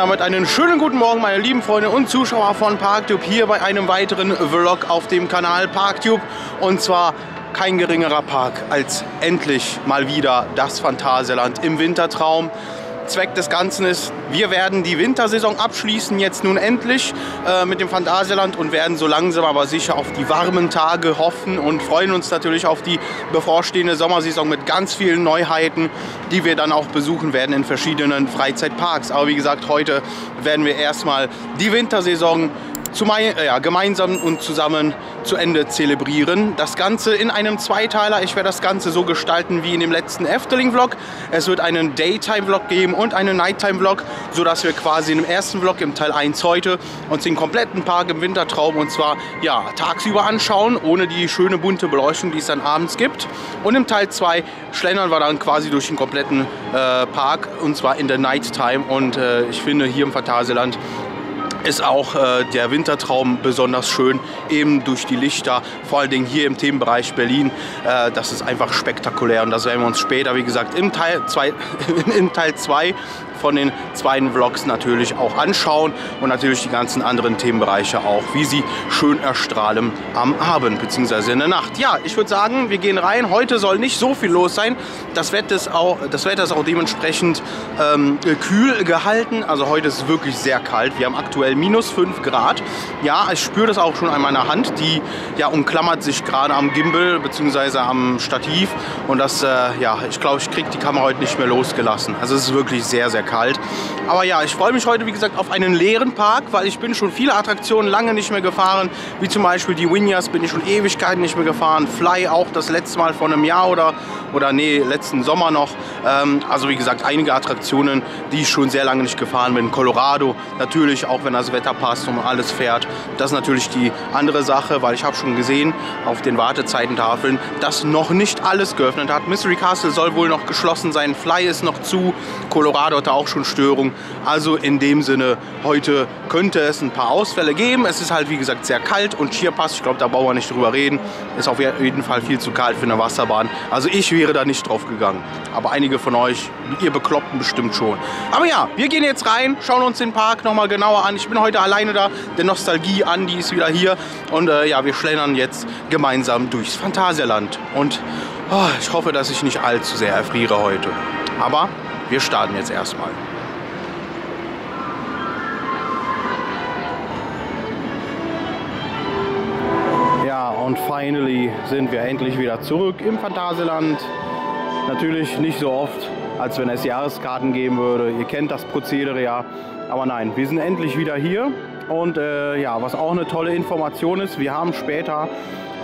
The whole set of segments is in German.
Damit einen schönen guten Morgen, meine lieben Freunde und Zuschauer von ParkTube, hier bei einem weiteren Vlog auf dem Kanal ParkTube. Und zwar kein geringerer Park als endlich mal wieder das Phantasialand im Wintertraum. Zweck des Ganzen ist, wir werden die Wintersaison abschließen, jetzt nun endlich äh, mit dem Phantasialand und werden so langsam aber sicher auf die warmen Tage hoffen und freuen uns natürlich auf die bevorstehende Sommersaison mit ganz vielen Neuheiten, die wir dann auch besuchen werden in verschiedenen Freizeitparks. Aber wie gesagt, heute werden wir erstmal die Wintersaison äh, ja, gemeinsam und zusammen zu Ende zelebrieren. Das Ganze in einem Zweiteiler. Ich werde das Ganze so gestalten wie in dem letzten Efteling-Vlog. Es wird einen Daytime-Vlog geben und einen Nighttime-Vlog, sodass wir quasi im ersten Vlog, im Teil 1 heute, uns den kompletten Park im Wintertraum und zwar ja, tagsüber anschauen, ohne die schöne bunte Beleuchtung, die es dann abends gibt. Und im Teil 2 schlendern wir dann quasi durch den kompletten äh, Park und zwar in der Nighttime. Und äh, ich finde, hier im Phantasialand ist auch äh, der Wintertraum besonders schön, eben durch die Lichter, vor allen Dingen hier im Themenbereich Berlin. Äh, das ist einfach spektakulär und das werden wir uns später, wie gesagt, im Teil 2 in Teil 2 von den zweiten Vlogs natürlich auch anschauen und natürlich die ganzen anderen Themenbereiche auch, wie sie schön erstrahlen am Abend bzw. in der Nacht. Ja, ich würde sagen, wir gehen rein. Heute soll nicht so viel los sein. Das Wetter ist auch, das Wetter ist auch dementsprechend ähm, kühl gehalten. Also heute ist es wirklich sehr kalt. Wir haben aktuell minus 5 Grad. Ja, ich spüre das auch schon an meiner Hand. Die ja, umklammert sich gerade am Gimbal bzw. am Stativ. Und das, äh, ja, ich glaube, ich kriege die Kamera heute nicht mehr losgelassen. Also es ist wirklich sehr, sehr kalt kalt. Aber ja, ich freue mich heute, wie gesagt, auf einen leeren Park, weil ich bin schon viele Attraktionen lange nicht mehr gefahren. Wie zum Beispiel die Winyas bin ich schon Ewigkeiten nicht mehr gefahren. Fly auch das letzte Mal vor einem Jahr oder, oder nee, letzten Sommer noch. Ähm, also wie gesagt, einige Attraktionen, die ich schon sehr lange nicht gefahren bin. Colorado natürlich, auch wenn das Wetter passt und alles fährt. Das ist natürlich die andere Sache, weil ich habe schon gesehen auf den Wartezeitentafeln, dass noch nicht alles geöffnet hat. Mystery Castle soll wohl noch geschlossen sein. Fly ist noch zu. Colorado hat da auch schon Störungen. Also in dem Sinne, heute könnte es ein paar Ausfälle geben. Es ist halt wie gesagt sehr kalt und Cheerpass, ich glaube, da brauchen wir nicht drüber reden, ist auf jeden Fall viel zu kalt für eine Wasserbahn. Also ich wäre da nicht drauf gegangen. Aber einige von euch, ihr Bekloppten bestimmt schon. Aber ja, wir gehen jetzt rein, schauen uns den Park nochmal genauer an. Ich bin heute alleine da, der Nostalgie Andi ist wieder hier. Und äh, ja, wir schlendern jetzt gemeinsam durchs Phantasialand. Und oh, ich hoffe, dass ich nicht allzu sehr erfriere heute. Aber wir starten jetzt erstmal. Ja, und finally sind wir endlich wieder zurück im Phantasialand. Natürlich nicht so oft, als wenn es Jahreskarten geben würde. Ihr kennt das Prozedere ja. Aber nein, wir sind endlich wieder hier. Und äh, ja, was auch eine tolle Information ist, wir haben später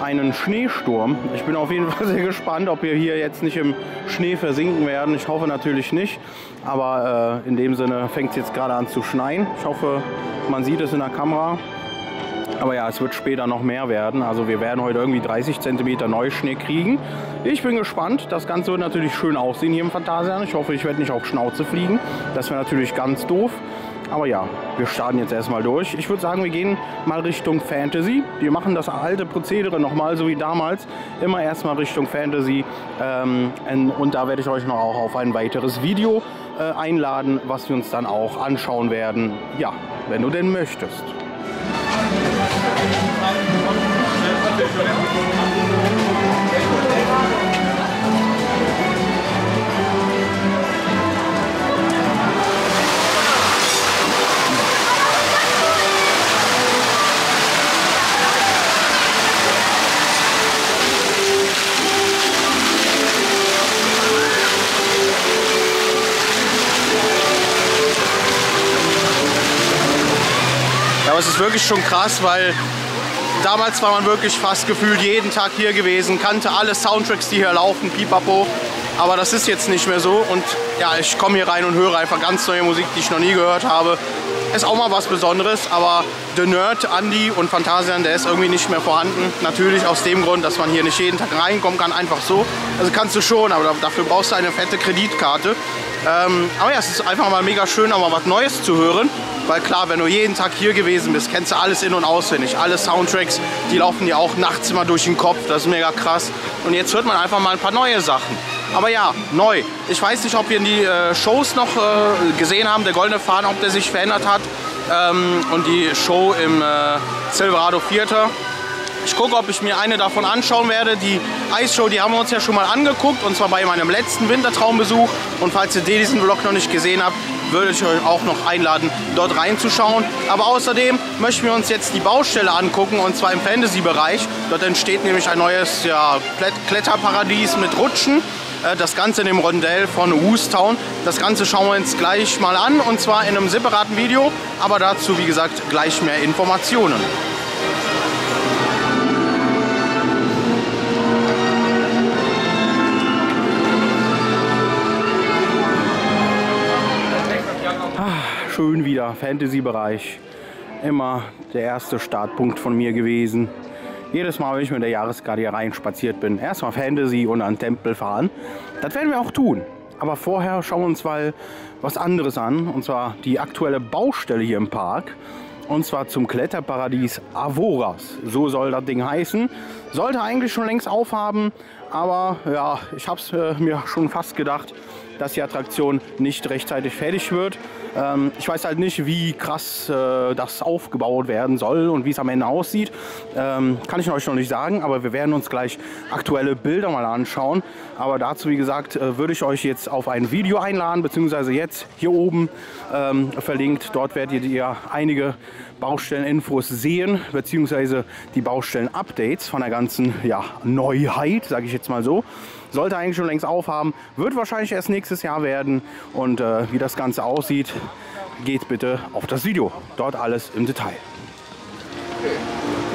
einen Schneesturm. Ich bin auf jeden Fall sehr gespannt, ob wir hier jetzt nicht im Schnee versinken werden. Ich hoffe natürlich nicht, aber äh, in dem Sinne fängt es jetzt gerade an zu schneien. Ich hoffe, man sieht es in der Kamera. Aber ja, es wird später noch mehr werden. Also wir werden heute irgendwie 30 cm Neuschnee kriegen. Ich bin gespannt. Das Ganze wird natürlich schön aussehen hier im Phantasialand. Ich hoffe, ich werde nicht auf Schnauze fliegen. Das wäre natürlich ganz doof. Aber ja, wir starten jetzt erstmal durch. Ich würde sagen, wir gehen mal Richtung Fantasy. Wir machen das alte Prozedere nochmal, so wie damals. Immer erstmal Richtung Fantasy. Ähm, und da werde ich euch noch auch auf ein weiteres Video äh, einladen, was wir uns dann auch anschauen werden. Ja, wenn du denn möchtest. Aber es ist wirklich schon krass, weil damals war man wirklich fast gefühlt jeden Tag hier gewesen, kannte alle Soundtracks, die hier laufen, pipapo. Aber das ist jetzt nicht mehr so und ja, ich komme hier rein und höre einfach ganz neue Musik, die ich noch nie gehört habe. Ist auch mal was Besonderes, aber The Nerd, Andy und Phantasian, der ist irgendwie nicht mehr vorhanden. Natürlich aus dem Grund, dass man hier nicht jeden Tag reinkommen kann, einfach so. Also kannst du schon, aber dafür brauchst du eine fette Kreditkarte. Ähm, aber ja, es ist einfach mal mega schön, auch mal was Neues zu hören. Weil klar, wenn du jeden Tag hier gewesen bist, kennst du alles in- und auswendig. Alle Soundtracks, die laufen dir auch nachts immer durch den Kopf. Das ist mega krass. Und jetzt hört man einfach mal ein paar neue Sachen. Aber ja, neu. Ich weiß nicht, ob wir die äh, Shows noch äh, gesehen haben, der Goldene Faden, ob der sich verändert hat. Ähm, und die Show im äh, Silverado Theater. Ich gucke, ob ich mir eine davon anschauen werde. Die Eisshow, die haben wir uns ja schon mal angeguckt und zwar bei meinem letzten Wintertraumbesuch. Und falls ihr diesen Vlog noch nicht gesehen habt, würde ich euch auch noch einladen, dort reinzuschauen. Aber außerdem möchten wir uns jetzt die Baustelle angucken und zwar im Fantasy-Bereich. Dort entsteht nämlich ein neues ja, Kletterparadies mit Rutschen. Äh, das Ganze in dem Rondell von Woostown. Das Ganze schauen wir uns gleich mal an und zwar in einem separaten Video. Aber dazu, wie gesagt, gleich mehr Informationen. Schön wieder. Fantasy-Bereich. Immer der erste Startpunkt von mir gewesen. Jedes Mal, wenn ich mit der Jahreskarte hier rein spaziert bin, erstmal Fantasy und an Tempel fahren. Das werden wir auch tun. Aber vorher schauen wir uns mal was anderes an. Und zwar die aktuelle Baustelle hier im Park. Und zwar zum Kletterparadies Avoras. So soll das Ding heißen. Sollte eigentlich schon längst aufhaben. Aber ja, ich habe es äh, mir schon fast gedacht, dass die Attraktion nicht rechtzeitig fertig wird. Ähm, ich weiß halt nicht, wie krass äh, das aufgebaut werden soll und wie es am Ende aussieht. Ähm, kann ich euch noch nicht sagen, aber wir werden uns gleich aktuelle Bilder mal anschauen. Aber dazu, wie gesagt, äh, würde ich euch jetzt auf ein Video einladen, beziehungsweise jetzt hier oben ähm, verlinkt. Dort werdet ihr einige Baustelleninfos sehen, beziehungsweise die Baustellen-Updates von der ganzen ja, Neuheit, sage ich jetzt mal so. Sollte eigentlich schon längst aufhaben, wird wahrscheinlich erst nächstes Jahr werden. Und äh, wie das Ganze aussieht, geht bitte auf das Video. Dort alles im Detail. Okay.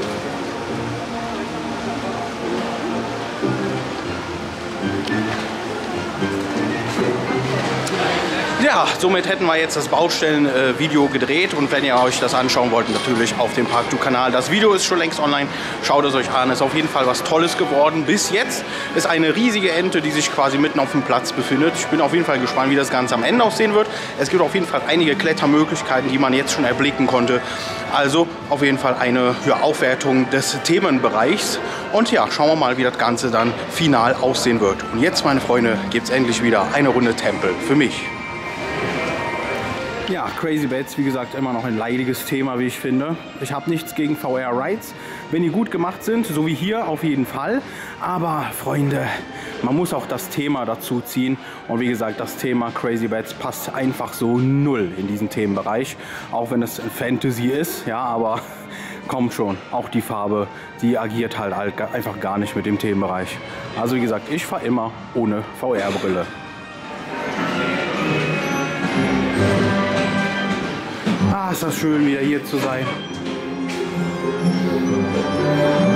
Ja, somit hätten wir jetzt das Baustellenvideo gedreht und wenn ihr euch das anschauen wollt, natürlich auf dem Parkdu-Kanal. Das Video ist schon längst online, schaut es euch an. Ist auf jeden Fall was Tolles geworden. Bis jetzt ist eine riesige Ente, die sich quasi mitten auf dem Platz befindet. Ich bin auf jeden Fall gespannt, wie das Ganze am Ende aussehen wird. Es gibt auf jeden Fall einige Klettermöglichkeiten, die man jetzt schon erblicken konnte. Also auf jeden Fall eine ja, Aufwertung des Themenbereichs. Und ja, schauen wir mal, wie das Ganze dann final aussehen wird. Und jetzt, meine Freunde, gibt es endlich wieder eine Runde Tempel für mich. Ja, Crazy Beds, wie gesagt, immer noch ein leidiges Thema, wie ich finde. Ich habe nichts gegen VR-Rides, wenn die gut gemacht sind, so wie hier auf jeden Fall. Aber Freunde, man muss auch das Thema dazu ziehen. Und wie gesagt, das Thema Crazy Beds passt einfach so null in diesen Themenbereich. Auch wenn es Fantasy ist, ja, aber kommt schon. Auch die Farbe, die agiert halt einfach gar nicht mit dem Themenbereich. Also wie gesagt, ich fahre immer ohne VR-Brille. Ah, ist das schön, wieder hier zu sein.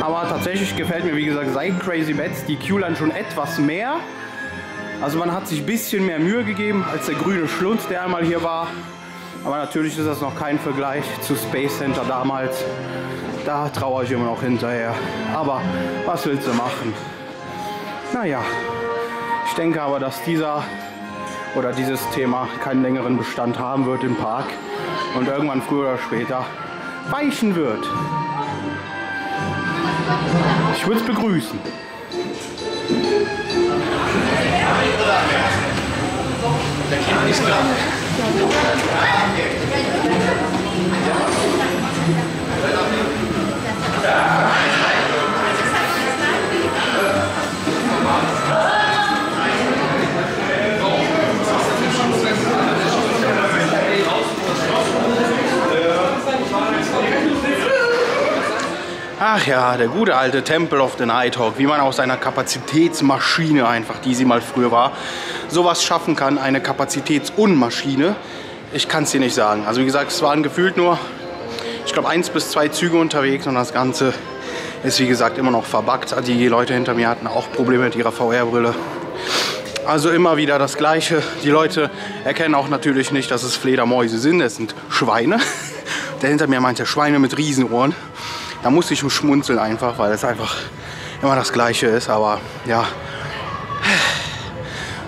Aber tatsächlich gefällt mir, wie gesagt, seit Crazy Bats die Q-Line schon etwas mehr. Also man hat sich ein bisschen mehr Mühe gegeben als der grüne Schlund, der einmal hier war. Aber natürlich ist das noch kein Vergleich zu Space Center damals. Da traue ich immer noch hinterher. Aber was willst du machen? Naja, ich denke aber, dass dieser oder dieses Thema keinen längeren Bestand haben wird im Park und irgendwann früher oder später weichen wird. Ich würde es begrüßen. Der Ach ja, der gute alte Temple of the Nighthawk, wie man aus seiner Kapazitätsmaschine einfach, die sie mal früher war, sowas schaffen kann, eine Kapazitätsunmaschine. Ich kann es dir nicht sagen. Also wie gesagt, es waren gefühlt nur, ich glaube, eins bis zwei Züge unterwegs und das Ganze ist wie gesagt immer noch verbuggt. Also die Leute hinter mir hatten auch Probleme mit ihrer VR-Brille. Also immer wieder das Gleiche. Die Leute erkennen auch natürlich nicht, dass es Fledermäuse sind. Es sind Schweine. Der hinter mir meinte Schweine mit Riesenohren. Da musste ich schmunzeln einfach, weil es einfach immer das Gleiche ist. Aber ja,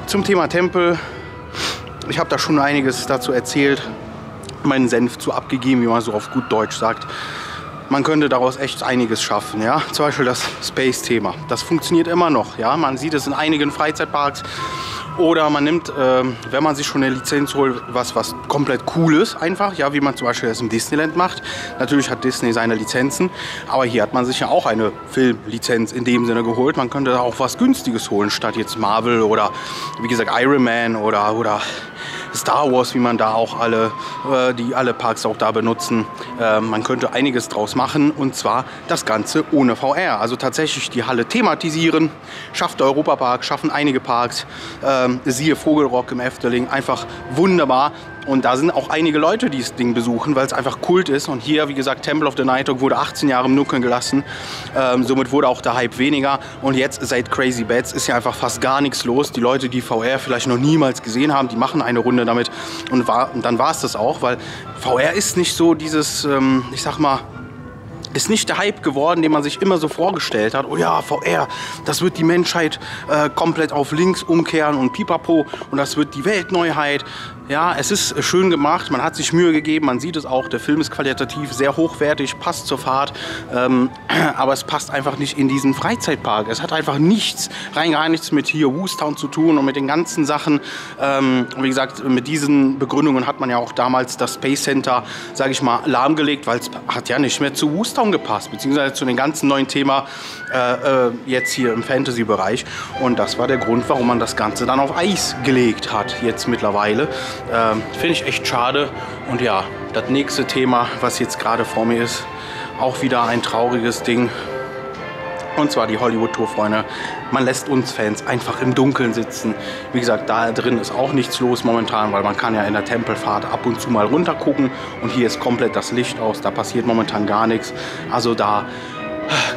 zum Thema Tempel. Ich habe da schon einiges dazu erzählt, meinen Senf zu abgegeben, wie man so auf gut Deutsch sagt. man könnte daraus echt einiges schaffen. Ja? Zum Beispiel das Space-Thema. Das funktioniert immer noch. Ja? Man sieht es in einigen Freizeitparks. Oder man nimmt, äh, wenn man sich schon eine Lizenz holt, was, was komplett cool ist, einfach, ja, wie man zum Beispiel das im Disneyland macht. Natürlich hat Disney seine Lizenzen, aber hier hat man sich ja auch eine Filmlizenz in dem Sinne geholt. Man könnte auch was Günstiges holen, statt jetzt Marvel oder wie gesagt Iron Man oder, oder Star Wars, wie man da auch alle, äh, die alle Parks auch da benutzen. Äh, man könnte einiges draus machen und zwar das Ganze ohne VR. Also tatsächlich die Halle thematisieren, schafft der Europapark, schaffen einige Parks, äh, siehe Vogelrock im Efteling, einfach wunderbar. Und da sind auch einige Leute, die das Ding besuchen, weil es einfach Kult ist. Und hier, wie gesagt, Temple of the Night Dog wurde 18 Jahre im Nuckeln gelassen. Ähm, somit wurde auch der Hype weniger. Und jetzt seit Crazy Bats ist ja einfach fast gar nichts los. Die Leute, die VR vielleicht noch niemals gesehen haben, die machen eine Runde damit. Und, war, und dann war es das auch, weil VR ist nicht so dieses, ähm, ich sag mal, ist nicht der Hype geworden, den man sich immer so vorgestellt hat. Oh ja, VR, das wird die Menschheit äh, komplett auf links umkehren und pipapo und das wird die Weltneuheit. Ja, es ist schön gemacht, man hat sich Mühe gegeben, man sieht es auch, der Film ist qualitativ sehr hochwertig, passt zur Fahrt, ähm, aber es passt einfach nicht in diesen Freizeitpark. Es hat einfach nichts, rein gar nichts mit hier Woostown zu tun und mit den ganzen Sachen. Ähm, wie gesagt, mit diesen Begründungen hat man ja auch damals das Space Center, sage ich mal, lahmgelegt, weil es hat ja nicht mehr zu Woostown gepasst, beziehungsweise zu dem ganzen neuen Thema äh, äh, jetzt hier im Fantasy-Bereich. Und das war der Grund, warum man das Ganze dann auf Eis gelegt hat, jetzt mittlerweile. Ähm, Finde ich echt schade. Und ja, das nächste Thema, was jetzt gerade vor mir ist, auch wieder ein trauriges Ding. Und zwar die Hollywood-Tour, Freunde. Man lässt uns Fans einfach im Dunkeln sitzen. Wie gesagt, da drin ist auch nichts los momentan, weil man kann ja in der Tempelfahrt ab und zu mal runter gucken. Und hier ist komplett das Licht aus. Da passiert momentan gar nichts. Also da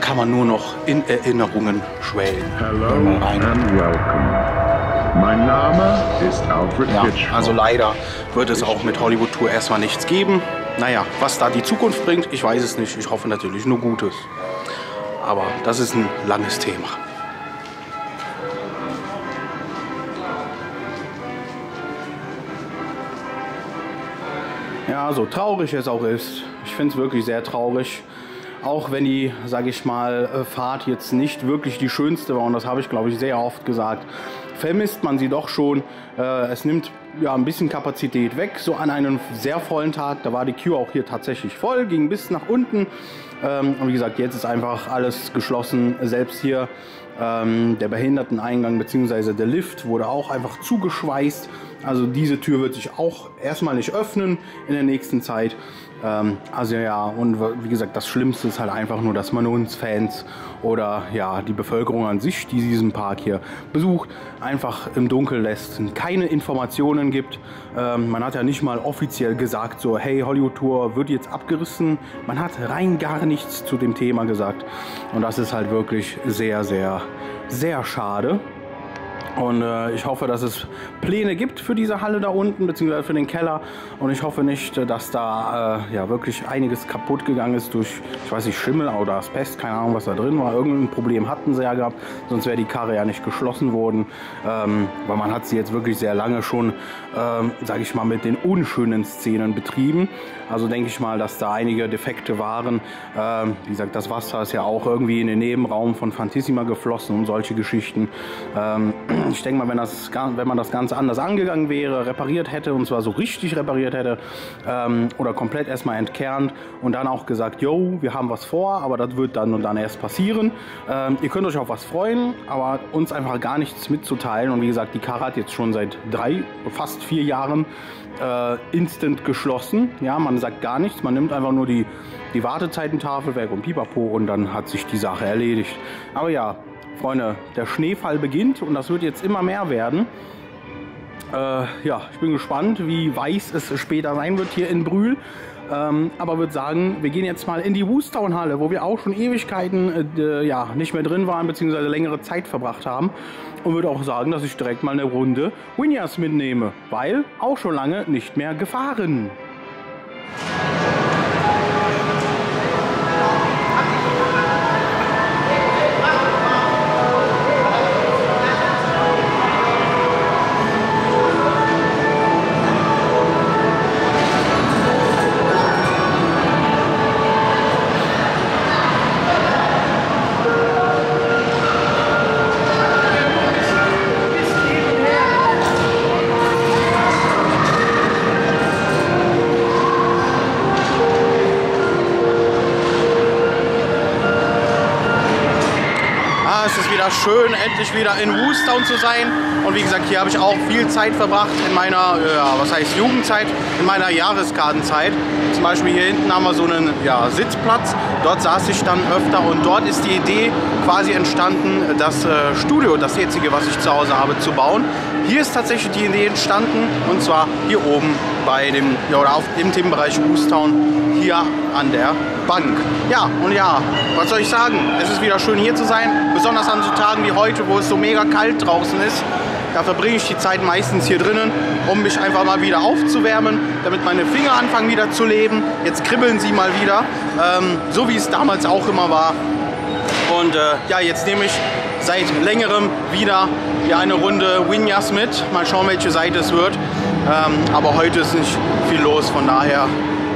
kann man nur noch in Erinnerungen schwelgen. Hello and welcome. Mein Name ist Alfred Ja, Hitchcock. also leider wird es auch mit Hollywood Tour erstmal nichts geben. Naja, was da die Zukunft bringt, ich weiß es nicht. Ich hoffe natürlich nur Gutes. Aber das ist ein langes Thema. Ja, so traurig es auch ist. Ich finde es wirklich sehr traurig. Auch wenn die, sage ich mal, äh, Fahrt jetzt nicht wirklich die schönste war, und das habe ich, glaube ich, sehr oft gesagt, vermisst man sie doch schon. Äh, Es nimmt ja ein bisschen Kapazität weg. So an einem sehr vollen Tag, da war die Queue auch hier tatsächlich voll, ging bis nach unten. Ähm, Und wie gesagt, jetzt ist einfach alles geschlossen. Selbst hier ähm, der Behinderteneingang bzw. der Lift wurde auch einfach zugeschweißt. Also diese Tür wird sich auch erstmal nicht öffnen in der nächsten Zeit. Ähm, also ja, und wie gesagt, das Schlimmste ist halt einfach nur, dass man uns Fans oder ja, die Bevölkerung an sich, die diesen Park hier besucht, einfach im Dunkeln lässt, keine Informationen gibt. Ähm, man hat ja nicht mal offiziell gesagt, so hey, Hollywood Tour wird jetzt abgerissen. Man hat rein gar nichts zu dem Thema gesagt. Und das ist halt wirklich sehr, sehr, sehr schade. Und äh, ich hoffe, dass es Pläne gibt für diese Halle da unten, beziehungsweise für den Keller. Und ich hoffe nicht, dass da äh, ja wirklich einiges kaputt gegangen ist durch, ich weiß nicht, Schimmel oder Asbest, keine Ahnung, was da drin war. Irgendein Problem hatten sie ja gehabt, sonst wäre die Karre ja nicht geschlossen worden. Ähm, weil man hat sie jetzt wirklich sehr lange schon, ähm, sage ich mal, mit den unschönen Szenen betrieben. Also denke ich mal, dass da einige Defekte waren. Ähm, wie gesagt, das Wasser ist ja auch irgendwie in den Nebenraum von Fantissima geflossen und solche Geschichten. Ähm, ich denke mal, wenn, das, wenn man das Ganze anders angegangen wäre, repariert hätte und zwar so richtig repariert hätte ähm, oder komplett erstmal entkernt und dann auch gesagt, yo, wir haben was vor, aber das wird dann und dann erst passieren. Ähm, ihr könnt euch auf was freuen, aber uns einfach gar nichts mitzuteilen. Und wie gesagt, die Karre hat jetzt schon seit drei, fast vier Jahren äh, instant geschlossen. Ja, man sagt gar nichts, man nimmt einfach nur die, die Wartezeitentafel weg und pipapo und dann hat sich die Sache erledigt. Aber ja, Freunde, der Schneefall beginnt und das wird jetzt immer mehr werden. Äh, ja, ich bin gespannt, wie weiß es später sein wird hier in Brühl. Ähm, aber würde sagen, wir gehen jetzt mal in die Woostown-Halle, wo wir auch schon Ewigkeiten äh, äh, ja, nicht mehr drin waren, beziehungsweise längere Zeit verbracht haben. Und würde auch sagen, dass ich direkt mal eine Runde Winias mitnehme, weil auch schon lange nicht mehr gefahren. Schön, endlich wieder in Woostown zu sein. Und wie gesagt, hier habe ich auch viel Zeit verbracht in meiner, ja, was heißt Jugendzeit, in meiner Jahreskartenzeit. Zum Beispiel hier hinten haben wir so einen ja, Sitzplatz. Dort saß ich dann öfter und dort ist die Idee quasi entstanden, das äh, Studio, das jetzige, was ich zu Hause habe, zu bauen. Hier ist tatsächlich die Idee entstanden und zwar hier oben bei dem, ja, oder auf dem Themenbereich Woostown, hier an der Bank. Ja, und ja, was soll ich sagen? Es ist wieder schön hier zu sein, besonders an so Tagen wie heute, wo es so mega kalt draußen ist. Da verbringe ich die Zeit meistens hier drinnen, um mich einfach mal wieder aufzuwärmen, damit meine Finger anfangen wieder zu leben. Jetzt kribbeln sie mal wieder, ähm, so wie es damals auch immer war. Und äh, ja, jetzt nehme ich seit längerem wieder hier eine Runde Winjas mit. Mal schauen, welche Seite es wird. Ähm, aber heute ist nicht viel los, von daher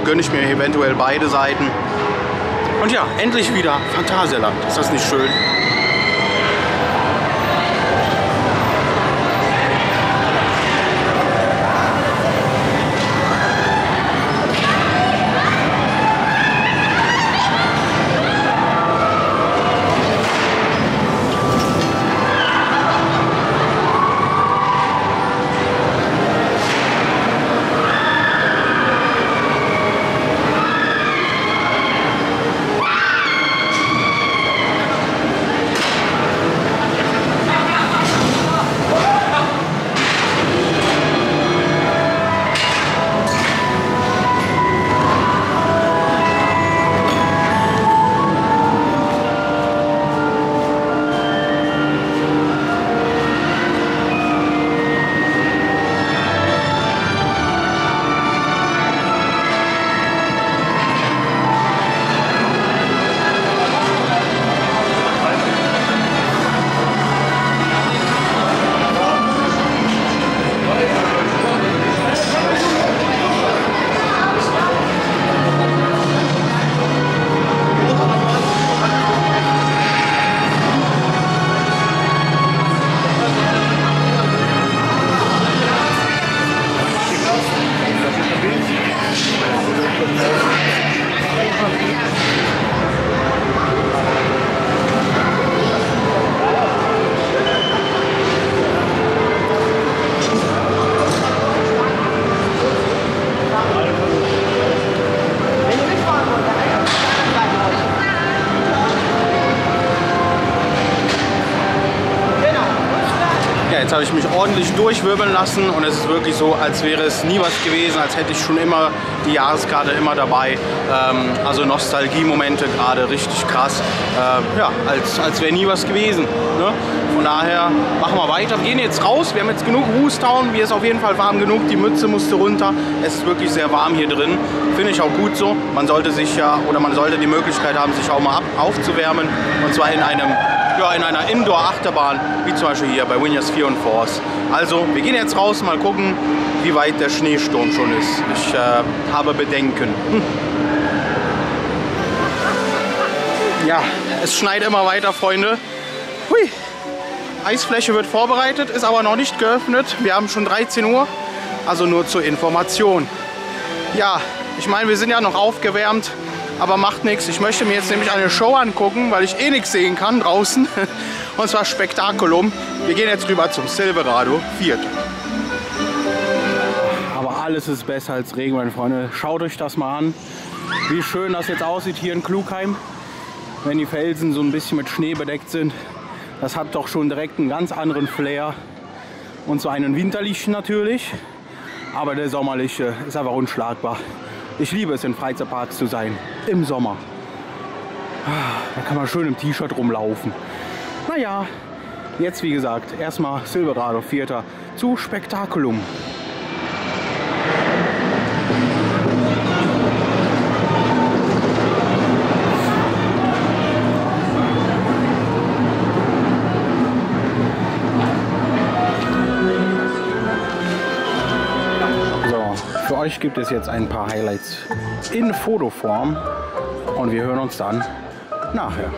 gönne ich mir eventuell beide Seiten. Und ja, endlich wieder Phantasialand. Ist das nicht schön? Ordentlich durchwirbeln lassen und es ist wirklich so, als wäre es nie was gewesen, als hätte ich schon immer die Jahreskarte immer dabei. Ähm, also Nostalgie-Momente gerade richtig krass. Äh, ja, als, als wäre nie was gewesen. Ne? Von daher machen wir weiter. Wir gehen jetzt raus. Wir haben jetzt genug Woostown. Mir ist auf jeden Fall warm genug. Die Mütze musste runter. Es ist wirklich sehr warm hier drin. Finde ich auch gut so. Man sollte sich ja oder man sollte die Möglichkeit haben, sich auch mal ab, aufzuwärmen. Und zwar in einem ja, in einer Indoor-Achterbahn, wie zum Beispiel hier bei Windows 4 und Force. Also, wir gehen jetzt raus, mal gucken, wie weit der Schneesturm schon ist. Ich äh, habe Bedenken. Hm. Ja, es schneit immer weiter, Freunde. Hui. Eisfläche wird vorbereitet, ist aber noch nicht geöffnet. Wir haben schon 13 Uhr, also nur zur Information. Ja, ich meine, wir sind ja noch aufgewärmt aber macht nichts. Ich möchte mir jetzt nämlich eine Show angucken, weil ich eh nichts sehen kann draußen. Und zwar Spektakulum. Wir gehen jetzt rüber zum Silverado Fiat. Aber alles ist besser als Regen, meine Freunde. Schaut euch das mal an, wie schön das jetzt aussieht hier in Klugheim. Wenn die Felsen so ein bisschen mit Schnee bedeckt sind. Das hat doch schon direkt einen ganz anderen Flair. Und so einen winterlichen natürlich. Aber der sommerliche ist einfach unschlagbar. Ich liebe es, in Freizeitparks zu sein. Im Sommer. Da kann man schön im T-Shirt rumlaufen. Naja, jetzt wie gesagt, erstmal Silverado Vierter zu Spektakulum. Euch gibt es jetzt ein paar Highlights in Fotoform und wir hören uns dann nachher.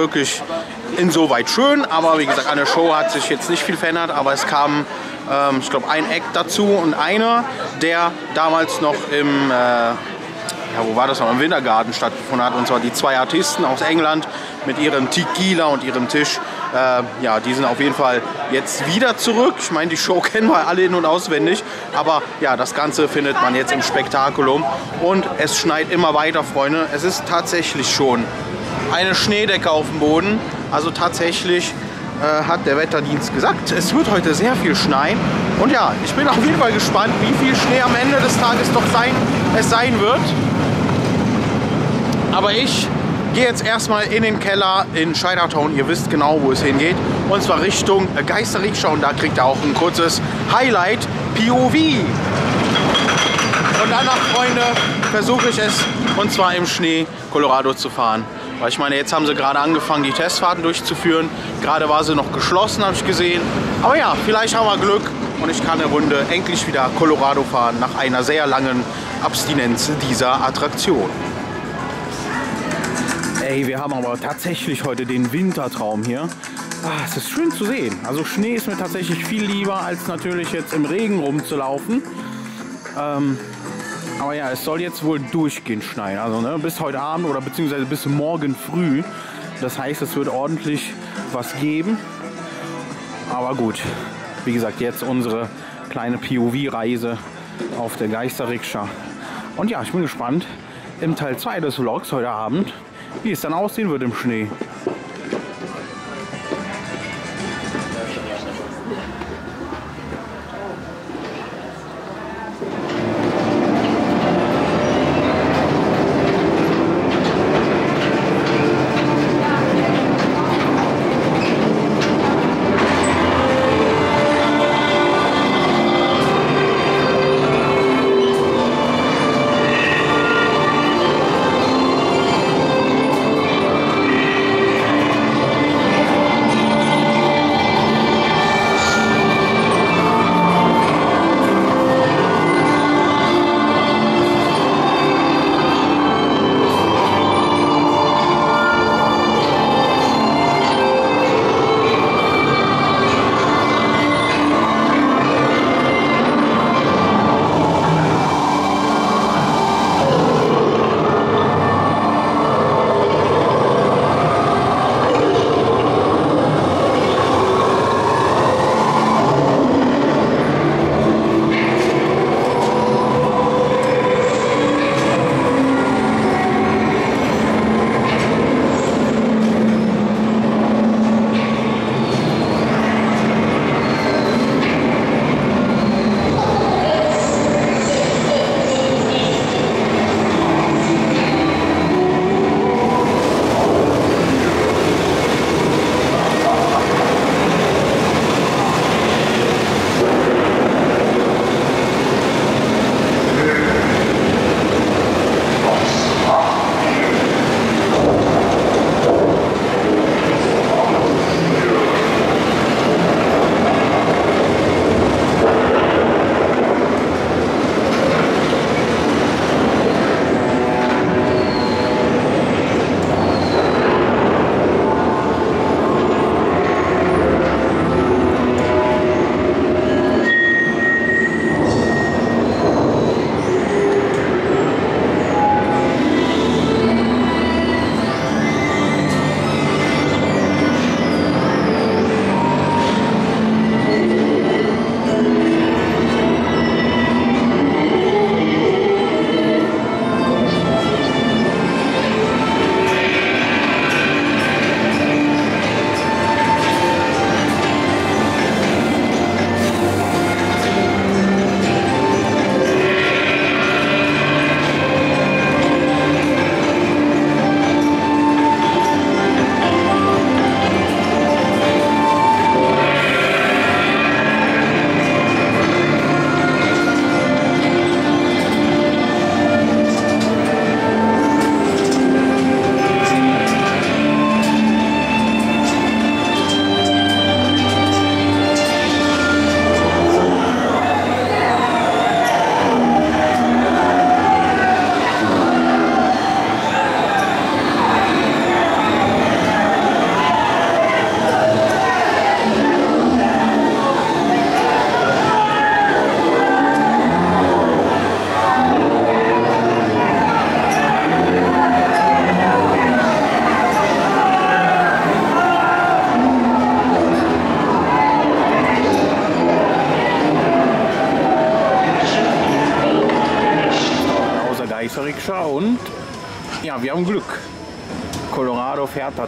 Wirklich insoweit schön, aber wie gesagt, an der Show hat sich jetzt nicht viel verändert, aber es kam, ähm, ich glaube, ein Act dazu und einer, der damals noch im, äh, ja, wo war das noch, im Wintergarten stattgefunden hat, und zwar die zwei Artisten aus England mit ihrem Tequila und ihrem Tisch. Äh, ja, die sind auf jeden Fall jetzt wieder zurück. Ich meine, die Show kennen wir alle in- und auswendig, aber ja, das Ganze findet man jetzt im Spektakulum und es schneit immer weiter, Freunde. Es ist tatsächlich schon eine Schneedecke auf dem Boden. Also tatsächlich äh, hat der Wetterdienst gesagt, es wird heute sehr viel schneien. Und ja, ich bin auf jeden Fall gespannt, wie viel Schnee am Ende des Tages doch sein, es sein wird. Aber ich gehe jetzt erstmal in den Keller in Chinatown. Ihr wisst genau, wo es hingeht. Und zwar Richtung Geisterrikscha. Und da kriegt ihr auch ein kurzes Highlight POV. Und danach, Freunde, versuche ich es, und zwar im Schnee, Colorado zu fahren. Weil ich meine, jetzt haben sie gerade angefangen, die Testfahrten durchzuführen. Gerade war sie noch geschlossen, habe ich gesehen. Aber ja, vielleicht haben wir Glück und ich kann eine Runde endlich wieder Colorado fahren nach einer sehr langen Abstinenz dieser Attraktion. Ey, wir haben aber tatsächlich heute den Wintertraum hier. Ah, es ist schön zu sehen. Also Schnee ist mir tatsächlich viel lieber, als natürlich jetzt im Regen rumzulaufen. Ähm, aber ja, es soll jetzt wohl durchgehend schneien. Also ne, bis heute Abend oder beziehungsweise bis morgen früh. Das heißt, es wird ordentlich was geben. Aber gut, wie gesagt, jetzt unsere kleine POV-Reise auf der Geisterrikscha. Und ja, ich bin gespannt im Teil 2 des Vlogs heute Abend, wie es dann aussehen wird im Schnee.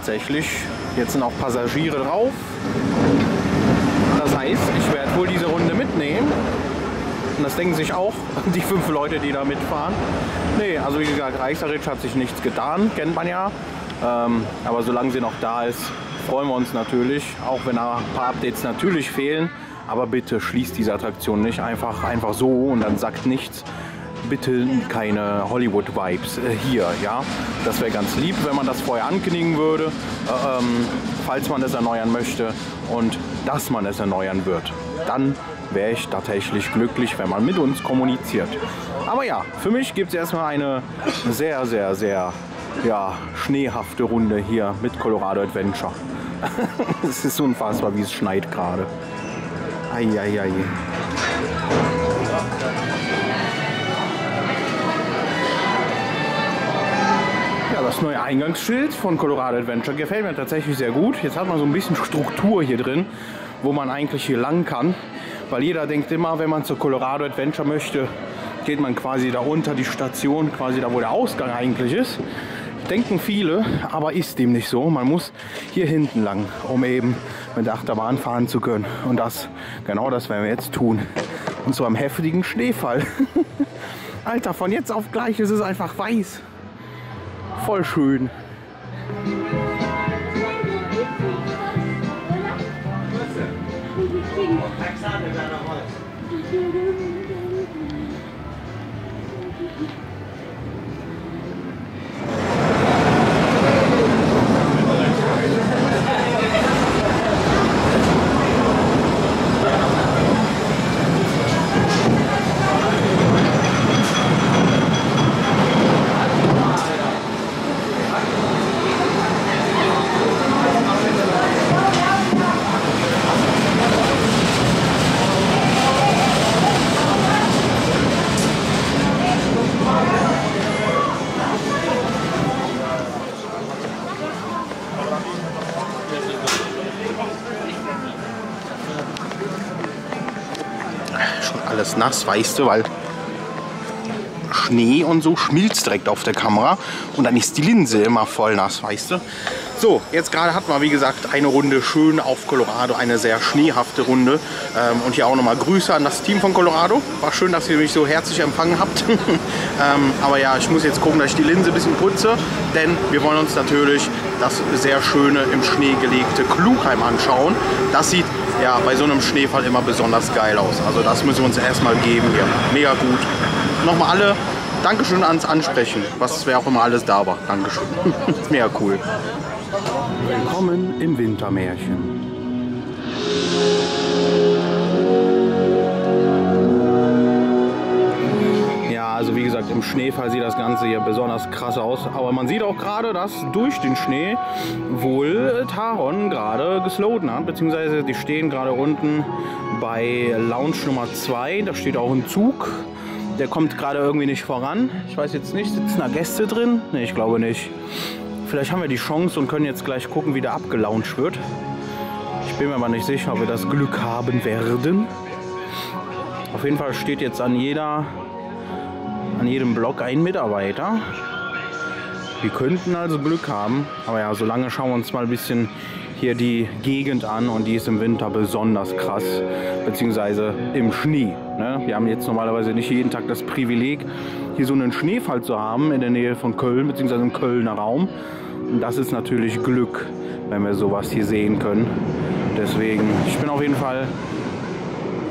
Tatsächlich. Jetzt sind auch Passagiere drauf. Das heißt, ich werde wohl diese Runde mitnehmen. Und das denken sich auch die fünf Leute, die da mitfahren. Nee, also wie gesagt, Reichsarich hat sich nichts getan, kennt man ja. Ähm, aber solange sie noch da ist, freuen wir uns natürlich. Auch wenn ein paar Updates natürlich fehlen. Aber bitte schließt diese Attraktion nicht einfach, einfach so und dann sagt nichts. Bitte keine Hollywood-Vibes äh, hier, ja. Das wäre ganz lieb, wenn man das vorher ankündigen würde, äh, ähm, falls man es erneuern möchte und dass man es erneuern wird. Dann wäre ich tatsächlich glücklich, wenn man mit uns kommuniziert. Aber ja, für mich gibt es erstmal eine sehr, sehr, sehr ja, schneehafte Runde hier mit Colorado Adventure. es ist unfassbar, wie es schneit gerade. Eieiei. Das neue Eingangsschild von Colorado Adventure gefällt mir tatsächlich sehr gut. Jetzt hat man so ein bisschen Struktur hier drin, wo man eigentlich hier lang kann. Weil jeder denkt immer, wenn man zur Colorado Adventure möchte, geht man quasi da unter die Station, quasi da, wo der Ausgang eigentlich ist. Denken viele, aber ist dem nicht so. Man muss hier hinten lang, um eben mit der Achterbahn fahren zu können. Und das, genau das werden wir jetzt tun. Und zwar im heftigen Schneefall. Alter, von jetzt auf gleich ist es einfach weiß. Voll schön. Schon alles nass, weißt du, weil Schnee und so schmilzt direkt auf der Kamera und dann ist die Linse immer voll nass, weißt du. So, jetzt gerade hatten wir, wie gesagt, eine Runde schön auf Colorado, eine sehr schneehafte Runde. Ähm, und hier auch nochmal Grüße an das Team von Colorado. War schön, dass ihr mich so herzlich empfangen habt. ähm, aber ja, ich muss jetzt gucken, dass ich die Linse ein bisschen putze, denn wir wollen uns natürlich das sehr schöne im Schnee gelegte Klugheim anschauen. Das sieht ja bei so einem Schneefall immer besonders geil aus. Also das müssen wir uns erstmal geben hier. Mega gut. Nochmal alle Dankeschön ans Ansprechen, was wer auch immer alles da war. Dankeschön. Mega cool. Willkommen im Wintermärchen. Also wie gesagt, im Schneefall sieht das Ganze hier besonders krass aus. Aber man sieht auch gerade, dass durch den Schnee wohl Taron gerade geslowt hat. Beziehungsweise die stehen gerade unten bei Lounge Nummer 2. Da steht auch ein Zug. Der kommt gerade irgendwie nicht voran. Ich weiß jetzt nicht, sitzen da Gäste drin? Ne, ich glaube nicht. Vielleicht haben wir die Chance und können jetzt gleich gucken, wie der abgelauncht wird. Ich bin mir aber nicht sicher, ob wir das Glück haben werden. Auf jeden Fall steht jetzt an jeder, an jedem Block ein Mitarbeiter. Wir könnten also Glück haben. Aber ja, solange schauen wir uns mal ein bisschen hier die Gegend an und die ist im Winter besonders krass, beziehungsweise im Schnee. Ne? Wir haben jetzt normalerweise nicht jeden Tag das Privileg, hier so einen Schneefall zu haben in der Nähe von Köln, beziehungsweise im Kölner Raum. Und das ist natürlich Glück, wenn wir sowas hier sehen können. Deswegen, ich bin auf jeden Fall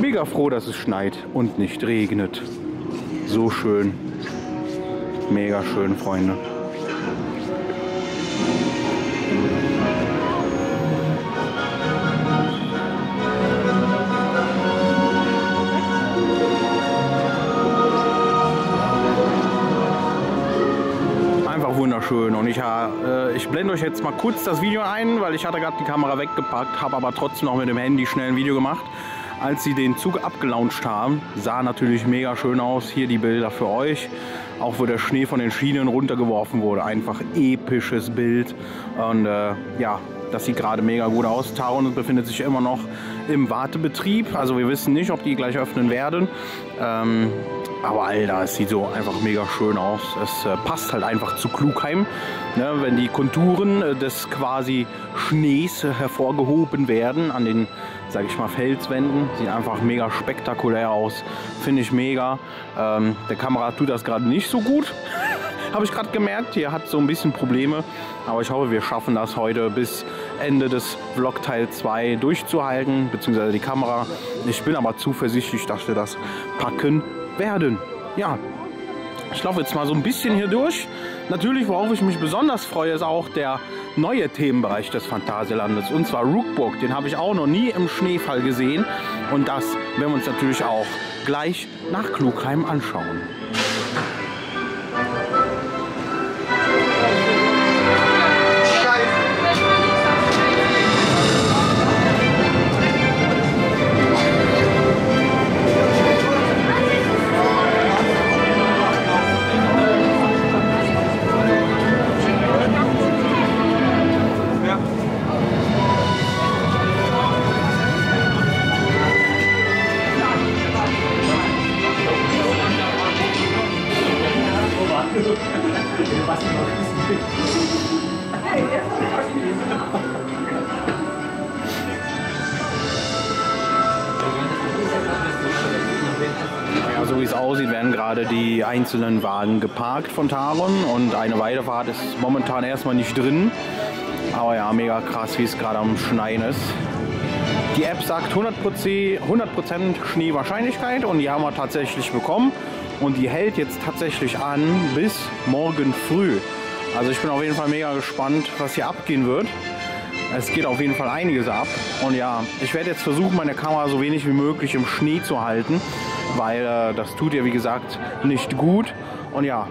mega froh, dass es schneit und nicht regnet. So schön. Mega schön, Freunde. Einfach wunderschön und ich, äh, ich blende euch jetzt mal kurz das Video ein, weil ich hatte gerade die Kamera weggepackt, habe aber trotzdem noch mit dem Handy schnell ein Video gemacht. Als sie den Zug abgelauncht haben, sah natürlich mega schön aus. Hier die Bilder für euch, auch wo der Schnee von den Schienen runtergeworfen wurde. Einfach episches Bild und äh, ja, das sieht gerade mega gut aus. Taron befindet sich immer noch im Wartebetrieb. Also wir wissen nicht, ob die gleich öffnen werden. Ähm, Aber Alter, es sieht so einfach mega schön aus. Es äh, passt halt einfach zu Klugheim. Ne, wenn die Konturen äh, des quasi Schnees hervorgehoben werden an den, sag ich mal, Felswänden. Sieht einfach mega spektakulär aus. Finde ich mega. Ähm, der Kamera tut das gerade nicht so gut. Habe ich gerade gemerkt. Hier hat so ein bisschen Probleme. Aber ich hoffe, wir schaffen das heute bis Ende des Vlog Teil 2 durchzuhalten. Beziehungsweise die Kamera. Ich bin aber zuversichtlich, dass wir das packen werden. Ja, ich laufe jetzt mal so ein bisschen hier durch. Natürlich, worauf ich mich besonders freue, ist auch der neue Themenbereich des Phantasialandes. Und zwar Rookburg. Den habe ich auch noch nie im Schneefall gesehen. Und das werden wir uns natürlich auch gleich nach Klugheim anschauen. Einzelnen Wagen geparkt von Taron und eine Weiterfahrt ist momentan erstmal nicht drin. Aber ja, mega krass, wie es gerade am Schneien ist. Die App sagt 100%, 100 Schneewahrscheinlichkeit und die haben wir tatsächlich bekommen. Und die hält jetzt tatsächlich an bis morgen früh. Also ich bin auf jeden Fall mega gespannt, was hier abgehen wird. Es geht auf jeden Fall einiges ab. Und ja, ich werde jetzt versuchen, meine Kamera so wenig wie möglich im Schnee zu halten, weil äh, das tut ja wie gesagt nicht gut. Und ja,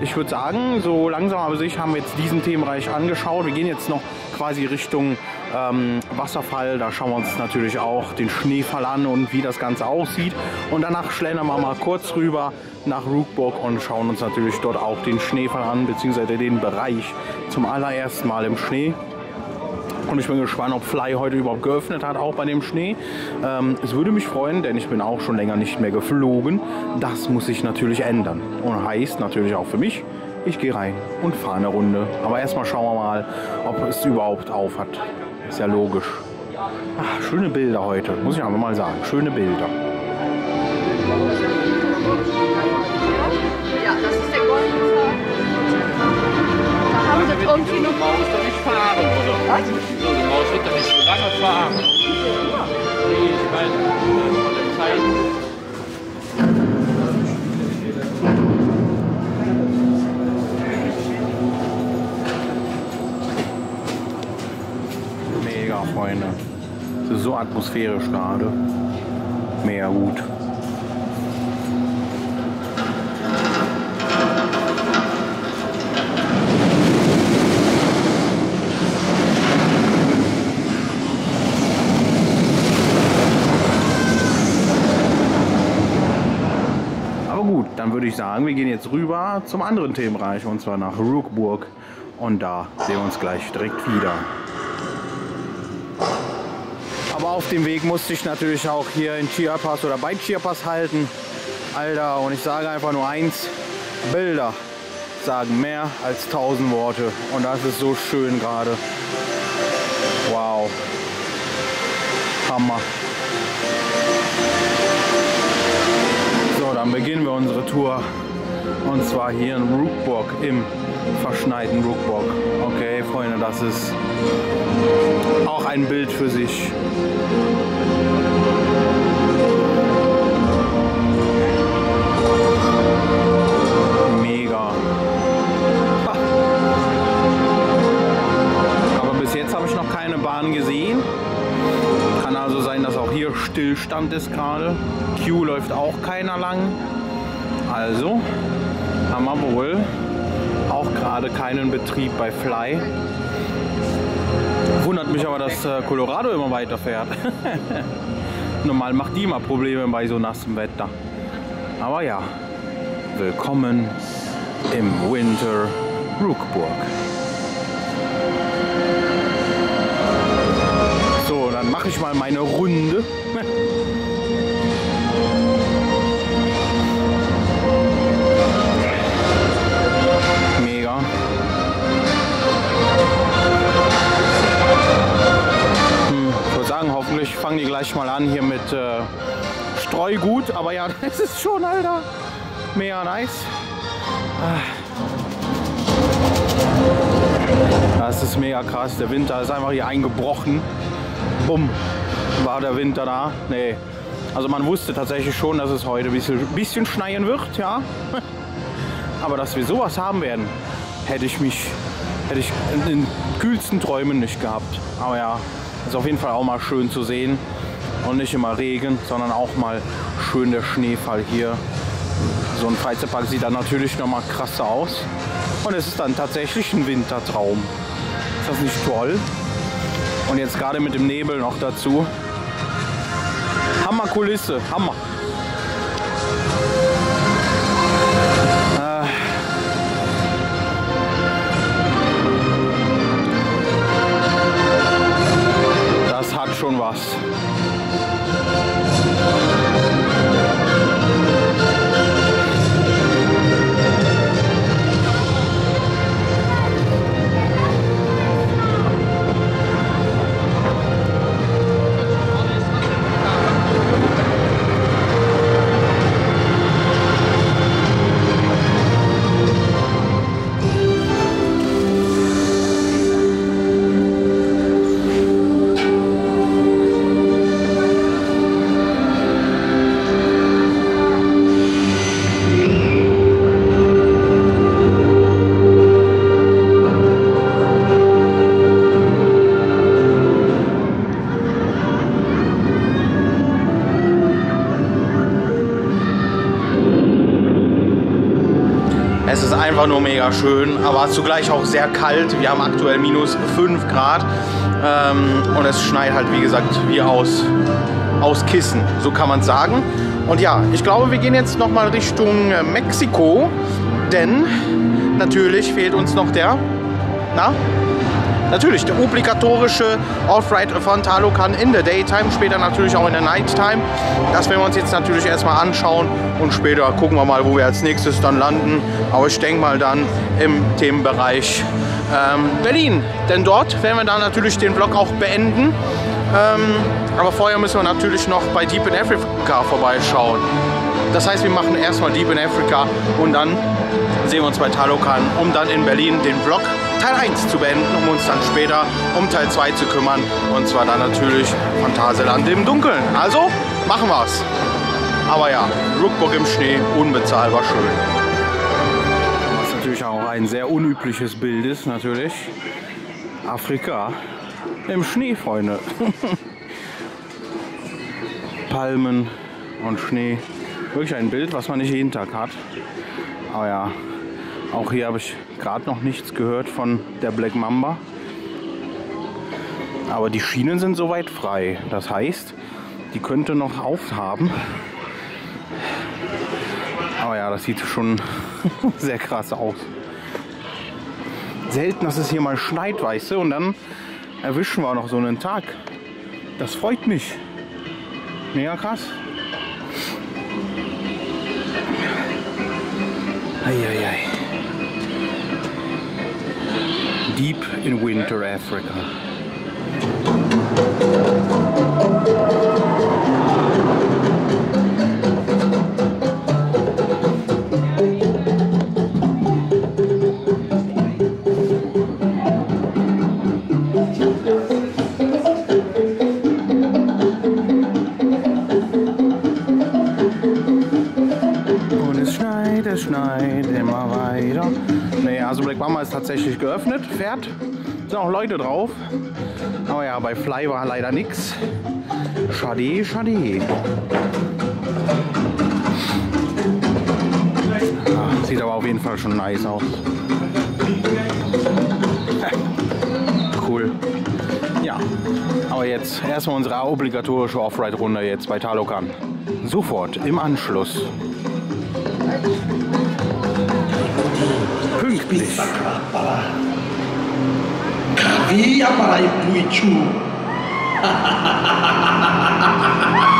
ich würde sagen, so langsam aber sicher haben wir jetzt diesen Themenbereich angeschaut. Wir gehen jetzt noch quasi Richtung ähm, Wasserfall. Da schauen wir uns natürlich auch den Schneefall an und wie das Ganze aussieht. Und danach schlendern wir mal kurz rüber nach Rookburg und schauen uns natürlich dort auch den Schneefall an, beziehungsweise den Bereich zum allerersten Mal im Schnee. Und ich bin gespannt, ob Fly heute überhaupt geöffnet hat, auch bei dem Schnee. Ähm, es würde mich freuen, denn ich bin auch schon länger nicht mehr geflogen. Das muss sich natürlich ändern. Und heißt natürlich auch für mich, ich gehe rein und fahre eine Runde. Aber erstmal schauen wir mal, ob es überhaupt auf hat. Ist ja logisch. Ach, schöne Bilder heute, muss ich einfach mal sagen. Schöne Bilder. Ja, das ist der Goldenzaun. Da haben sie irgendwie noch. Nicht fahren, oder? So, die Maus wird doch nicht so lange fahren. Nee, ich meine, von der Zeit. Mega, Freunde. Es ist so atmosphärisch gerade. Mega gut. Aber gut, dann würde ich sagen, wir gehen jetzt rüber zum anderen Themenbereich und zwar nach Rookburg. Und da sehen wir uns gleich direkt wieder. Aber auf dem Weg musste ich natürlich auch hier in Chiapas oder bei Chiapas halten. Alter, und ich sage einfach nur eins, Bilder sagen mehr als tausend Worte. Und das ist so schön gerade. Wow. Hammer. Dann beginnen wir unsere Tour. Und zwar hier in Rookburg, im verschneiten Rookburg. Okay, Freunde, das ist auch ein Bild für sich. Also sein, dass auch hier Stillstand ist gerade. Q läuft auch keiner lang. Also haben wir wohl auch gerade keinen Betrieb bei Fly. Wundert mich aber, dass äh, Colorado immer weiterfährt. Normal macht die immer Probleme bei so nassem Wetter. Aber ja, willkommen im Winter Rookburg. mache ich mal meine Runde. Mega. Hm, ich würde sagen, hoffentlich fangen die gleich mal an hier mit äh, Streugut. Aber ja, das ist schon, Alter, mega nice. Ah. Das ist mega krass. Der Winter ist einfach hier eingebrochen. Bumm, war der Winter da. Nee. Also man wusste tatsächlich schon, dass es heute ein bisschen, bisschen schneien wird, ja. Aber dass wir sowas haben werden, hätte ich mich, hätte ich in den kühlsten Träumen nicht gehabt. Aber ja, ist auf jeden Fall auch mal schön zu sehen. Und nicht immer Regen, sondern auch mal schön der Schneefall hier. So ein Freizeitpark sieht dann natürlich noch mal krasser aus. Und es ist dann tatsächlich ein Wintertraum. Ist das nicht toll? Und jetzt gerade mit dem Nebel noch dazu. Hammer Kulisse, Hammer. Äh. Das hat schon was. Schön, aber zugleich auch sehr kalt. Wir haben aktuell minus 5 Grad ähm, und es schneit halt wie gesagt wie aus, aus Kissen, so kann man sagen. Und ja, ich glaube, wir gehen jetzt nochmal Richtung Mexiko, denn natürlich fehlt uns noch der, na, Natürlich, der obligatorische Off-Ride von Talokan in der Daytime, später natürlich auch in der Nighttime. Das werden wir uns jetzt natürlich erstmal anschauen und später gucken wir mal, wo wir als nächstes dann landen. Aber ich denke mal dann im Themenbereich ähm, Berlin. Denn dort werden wir dann natürlich den Vlog auch beenden. Ähm, aber vorher müssen wir natürlich noch bei Deep in Africa vorbeischauen. Das heißt, wir machen erstmal Deep in Africa und dann sehen wir uns bei Talokan, um dann in Berlin den Vlog Teil 1 zu beenden, um uns dann später um Teil 2 zu kümmern. Und zwar dann natürlich Phantasialand im Dunkeln. Also machen wir's. Aber ja, Rookburg im Schnee, unbezahlbar schön. Was natürlich auch ein sehr unübliches Bild ist, natürlich. Afrika im Schnee, Freunde. Palmen und Schnee. Wirklich ein Bild, was man nicht jeden Tag hat. Aber ja, auch hier habe ich gerade noch nichts gehört von der Black Mamba. Aber die Schienen sind soweit frei. Das heißt, die könnte noch aufhaben. Aber ja, das sieht schon sehr krass aus. Selten, dass es hier mal schneit, weißt du, und dann erwischen wir noch so einen Tag. Das freut mich. Mega krass. Eieiei. Deep in winter Africa. Tatsächlich geöffnet, fährt. Sind auch Leute drauf. Aber ja, bei Fly war leider nichts. Schade, schade. Ah, sieht aber auf jeden Fall schon nice aus. cool. Ja, aber jetzt erstmal unsere obligatorische Off-Ride-Runde jetzt bei Talokan. Sofort im Anschluss. Pipis. Kami apa lagi puicu? Hahaha.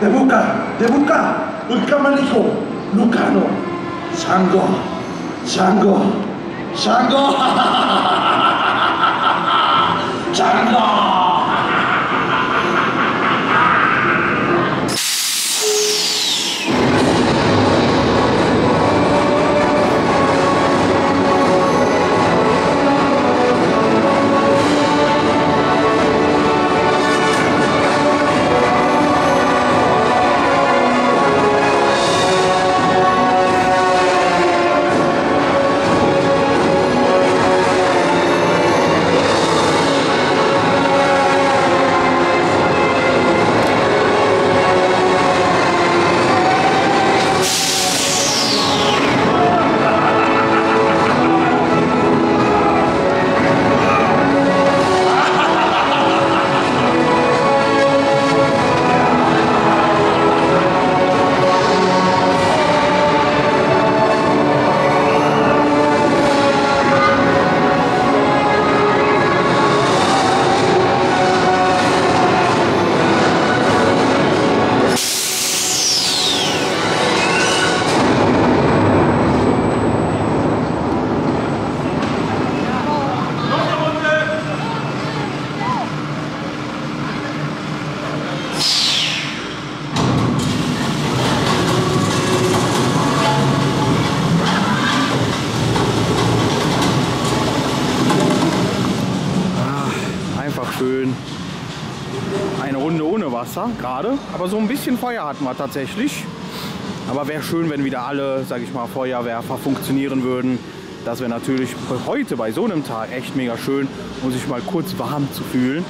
Debuka, debuka, buka. No, sango, sango, sango, sango. Wasser gerade, aber so ein bisschen Feuer hatten wir tatsächlich. Aber wäre schön, wenn wieder alle, sag ich mal, Feuerwerfer funktionieren würden. Das wäre natürlich heute bei so einem Tag echt mega schön, um sich mal kurz warm zu fühlen.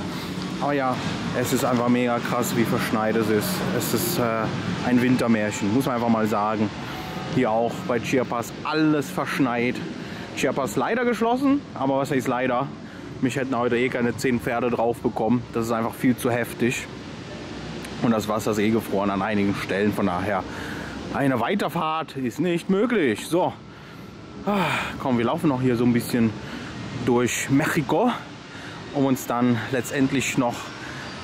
Aber ja, es ist einfach mega krass, wie verschneit es ist. Es ist äh, ein Wintermärchen, muss man einfach mal sagen. Hier auch bei Chiapas alles verschneit. Chiapas leider geschlossen, aber was heißt leider? Mich hätten heute eh keine 10 Pferde drauf bekommen. Das ist einfach viel zu heftig. Und das Wasser ist eh gefroren an einigen Stellen. Von daher, eine Weiterfahrt ist nicht möglich. So, ah, komm, wir laufen noch hier so ein bisschen durch Mexiko, um uns dann letztendlich noch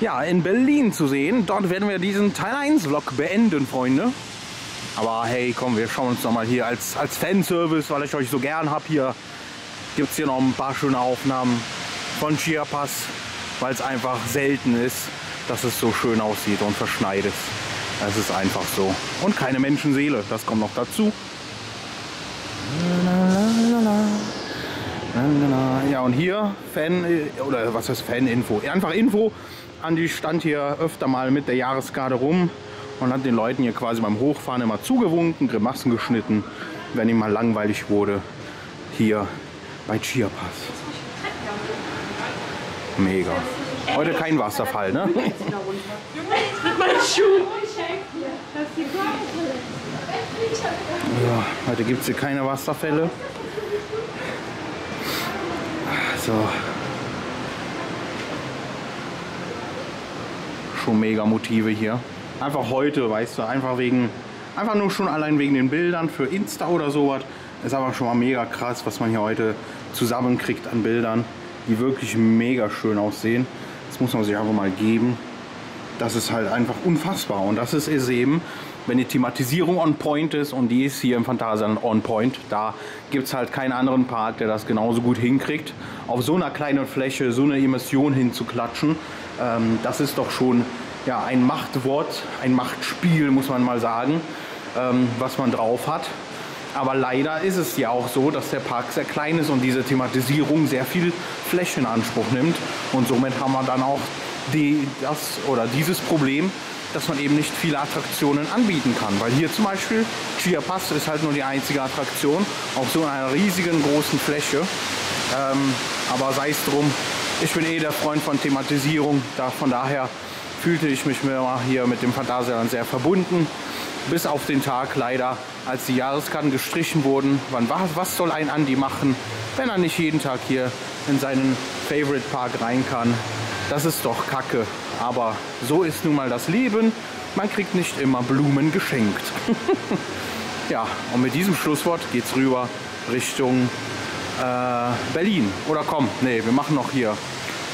ja, in Berlin zu sehen. Dort werden wir diesen Teil 1 Vlog beenden, Freunde. Aber hey, komm, wir schauen uns noch mal hier als, als Fanservice, weil ich euch so gern habe. Hier gibt es hier noch ein paar schöne Aufnahmen von Chiapas, weil es einfach selten ist, dass es so schön aussieht und verschneit ist. Es ist einfach so. Und keine Menschenseele, das kommt noch dazu. Ja, und hier Fan, oder was heißt Fan-Info? Einfach Info. Andi stand hier öfter mal mit der Jahreskarte rum und hat den Leuten hier quasi beim Hochfahren immer zugewunken, Grimassen geschnitten, wenn ihm mal langweilig wurde. Hier bei Chiapas. Mega. Heute kein Wasserfall, ne? Ja, heute gibt es hier keine Wasserfälle. So. Schon mega Motive hier. Einfach heute, weißt du, einfach wegen, einfach nur schon allein wegen den Bildern für Insta oder sowas. Ist aber schon mal mega krass, was man hier heute zusammenkriegt an Bildern, die wirklich mega schön aussehen. Das muss man sich einfach mal geben. Das ist halt einfach unfassbar. Und das ist es eben, wenn die Thematisierung on point ist und die ist hier im Phantasialand on point. Da gibt es halt keinen anderen Park, der das genauso gut hinkriegt. Auf so einer kleinen Fläche so eine Immersion hinzuklatschen, ähm, das ist doch schon ja, ein Machtwort, ein Machtspiel, muss man mal sagen, ähm, was man drauf hat. Aber leider ist es ja auch so, dass der Park sehr klein ist und diese Thematisierung sehr viel Fläche in Anspruch nimmt. Und somit haben wir dann auch die, das oder dieses Problem, dass man eben nicht viele Attraktionen anbieten kann. Weil hier zum Beispiel Chiapas ist halt nur die einzige Attraktion auf so einer riesigen großen Fläche. Ähm, aber sei es drum, ich bin eh der Freund von Thematisierung. Da, von daher fühlte ich mich mir hier mit dem Phantasialand sehr verbunden. Bis auf den Tag leider, als die Jahreskarten gestrichen wurden. Wann, was, was soll ein Andi machen, wenn er nicht jeden Tag hier in seinen Favorite Park rein kann? Das ist doch Kacke. Aber so ist nun mal das Leben. Man kriegt nicht immer Blumen geschenkt. ja, und mit diesem Schlusswort geht's rüber Richtung äh, Berlin. Oder komm, nee, wir machen noch hier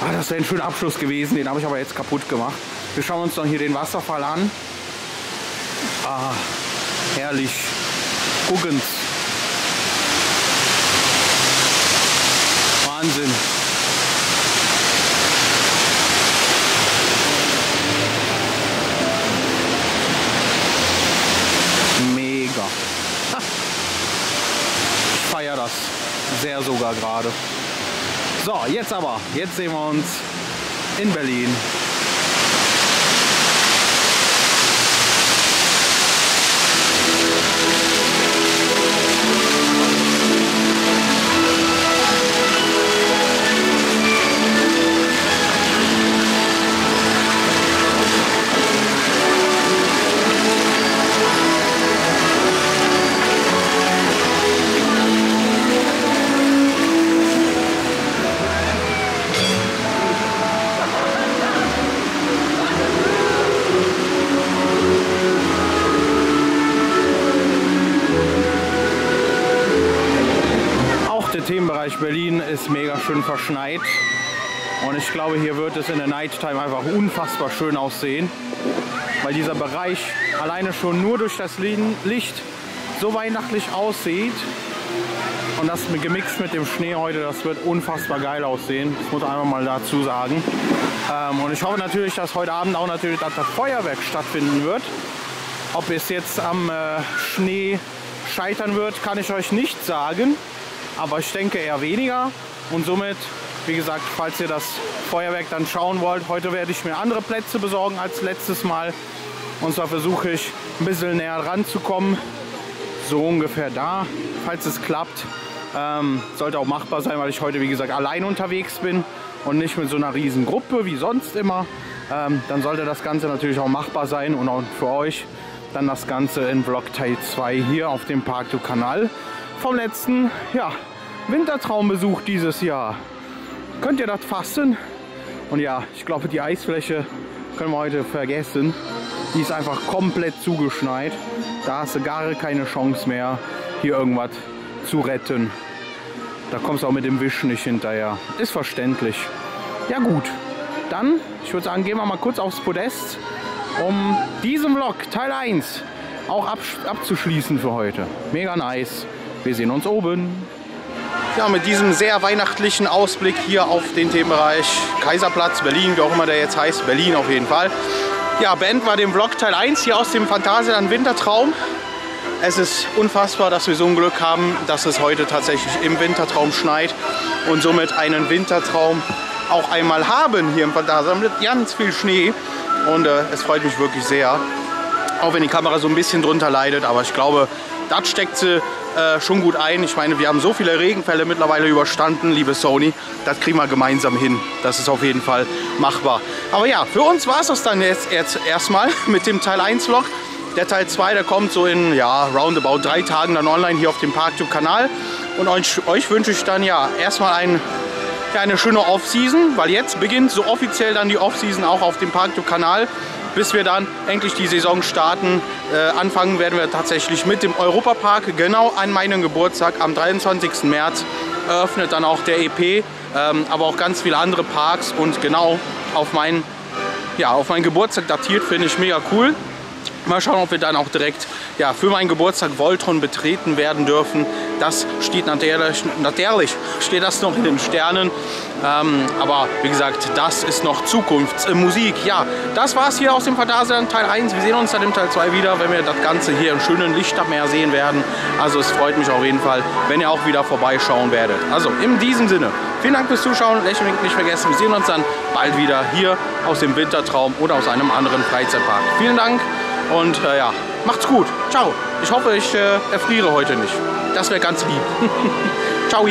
Ah, das wäre ein schöner Abschluss gewesen, den habe ich aber jetzt kaputt gemacht. Wir schauen uns noch hier den Wasserfall an. Ah, herrlich. Guckens. Wahnsinn. Mega. Ich feiere das sehr sogar gerade. So, jetzt aber. Jetzt sehen wir uns in Berlin. Verschneit. Und ich glaube, hier wird es in der Nighttime einfach unfassbar schön aussehen. Weil dieser Bereich alleine schon nur durch das Licht so weihnachtlich aussieht. Und das gemixt mit dem Schnee heute, das wird unfassbar geil aussehen. Das muss ich einfach mal dazu sagen. Ähm, und ich hoffe natürlich, dass heute Abend auch natürlich das Feuerwerk stattfinden wird. Ob es jetzt am äh, Schnee scheitern wird, kann ich euch nicht sagen. Aber ich denke eher weniger. Und somit, wie gesagt, falls ihr das Feuerwerk dann schauen wollt, heute werde ich mir andere Plätze besorgen als letztes Mal. Und zwar versuche ich ein bisschen näher ranzukommen. So ungefähr da, falls es klappt. Ähm, sollte auch machbar sein, weil ich heute, wie gesagt, allein unterwegs bin und nicht mit so einer riesen Gruppe wie sonst immer. Ähm, dann sollte das Ganze natürlich auch machbar sein und auch für euch dann das Ganze in Vlog Teil 2 hier auf dem Park du Kanal vom letzten ja, Wintertraumbesuch dieses Jahr. Könnt ihr das fassen? Und ja, ich glaube, die Eisfläche können wir heute vergessen. Die ist einfach komplett zugeschneit. Da hast du gar keine Chance mehr, hier irgendwas zu retten. Da kommst du auch mit dem Wischen nicht hinterher. Ist verständlich. Ja gut, dann, ich würde sagen, gehen wir mal kurz aufs Podest, um diesen Vlog, Teil 1, auch absch- abzuschließen für heute. Mega nice. Wir sehen uns oben. Ja, mit diesem sehr weihnachtlichen Ausblick hier auf den Themenbereich Kaiserplatz, Berlin, wie auch immer der jetzt heißt, Berlin auf jeden Fall. Ja, beenden wir den Vlog Teil 1 hier aus dem Phantasialand Wintertraum. Es ist unfassbar, dass wir so ein Glück haben, dass es heute tatsächlich im Wintertraum schneit und somit einen Wintertraum auch einmal haben hier im Phantasialand mit ganz viel Schnee. Und äh, es freut mich wirklich sehr. Auch wenn die Kamera so ein bisschen drunter leidet, aber ich glaube, das steckt sie äh, schon gut ein. Ich meine, wir haben so viele Regenfälle mittlerweile überstanden, liebe Sony. Das kriegen wir gemeinsam hin. Das ist auf jeden Fall machbar. Aber ja, für uns war es das dann jetzt, jetzt erstmal mit dem Teil 1 Vlog. Der Teil 2, der kommt so in ja, roundabout drei Tagen dann online hier auf dem ParkTube-Kanal. Und euch, euch wünsche ich dann ja erstmal ein ja, eine schöne Off-Season, weil jetzt beginnt so offiziell dann die Off-Season auch auf dem ParkTube-Kanal. Bis wir dann endlich die Saison starten. Äh, anfangen werden wir tatsächlich mit dem Europapark, genau an meinem Geburtstag am 23. März. Eröffnet dann auch der EP, ähm, aber auch ganz viele andere Parks und genau auf meinen, ja, auf meinen Geburtstag datiert, finde ich mega cool. Mal schauen, ob wir dann auch direkt ja, für meinen Geburtstag Voltron betreten werden dürfen. Das steht natürlich, natürlich steht das noch in den Sternen. Ähm, aber wie gesagt, das ist noch Zukunftsmusik. Ja, das war's hier aus dem Phantasialand Teil 1. Wir sehen uns dann im Teil 2 wieder, wenn wir das Ganze hier im schönen Lichtermeer sehen werden. Also es freut mich auf jeden Fall, wenn ihr auch wieder vorbeischauen werdet. Also in diesem Sinne, vielen Dank fürs Zuschauen. Lächeln nicht vergessen. Wir sehen uns dann bald wieder hier aus dem Wintertraum oder aus einem anderen Freizeitpark. Vielen Dank. Und äh, ja, macht's gut. Ciao. Ich hoffe, ich äh, erfriere heute nicht. Das wäre ganz lieb. Ciao.